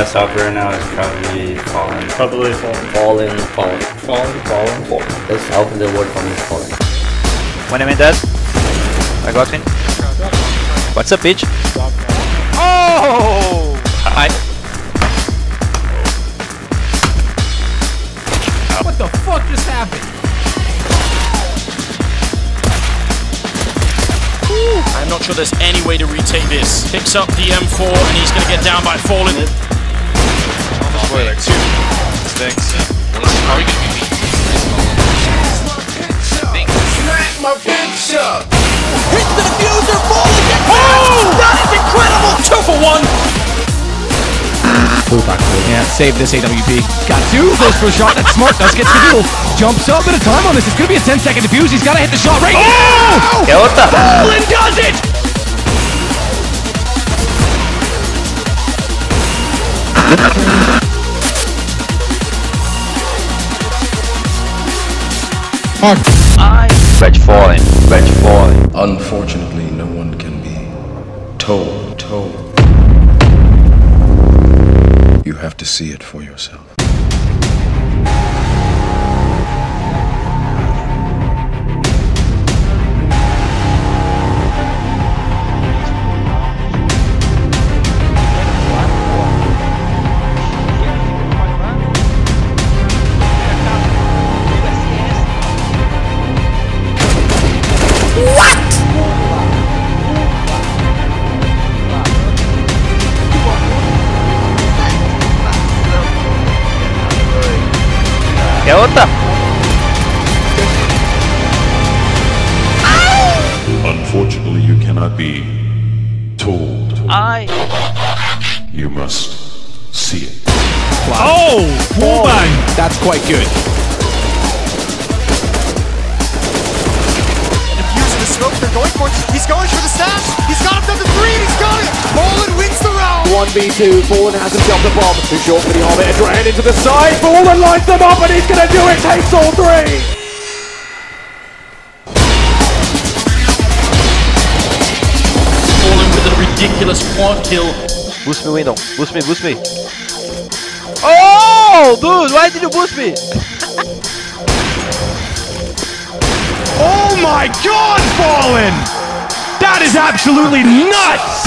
best operator right now is probably Fallen. Probably Fallen. Fallen, fallen. Fallen, Fallen. fallen. That's how the word for me is fallen. One enemy dead. I got him. What's up, bitch? Oh! Hi. What the fuck just happened? I'm not sure there's any way to retake this. Picks up the M4 and he's going to get down by Fallen. Thanks. How are you gonna be Hit the defuser, Fallen gets oh! That is incredible! Two for one. Yeah, save this AWP. Got two, goes for a shot, that's smart, does get to the duel. Jumps up at a time on this, it's gonna be a 10 second defuse, he's gotta hit the shot right now! ¿Qué otra? Fallen does it! Red falling. Red falling. Unfortunately, no one can be told, told. You have to see it for yourself. Cannot be told. Ay. You must see it. Oh! Wall bang! That's quite good. Defusing the smoke, they're going for it. He's going for the stash. He's got himself the three, he's got it. Poland wins the round. 1v2, Fallen has himself the bomb. Too short for the armor, Drain into the side. Fallen lines them up, and he's gonna do it. Takes all three. Ridiculous quad kill. Boost me, window. Boost me, boost me. Oh, dude, why did you boost me? Oh my god, Fallen! That is absolutely nuts!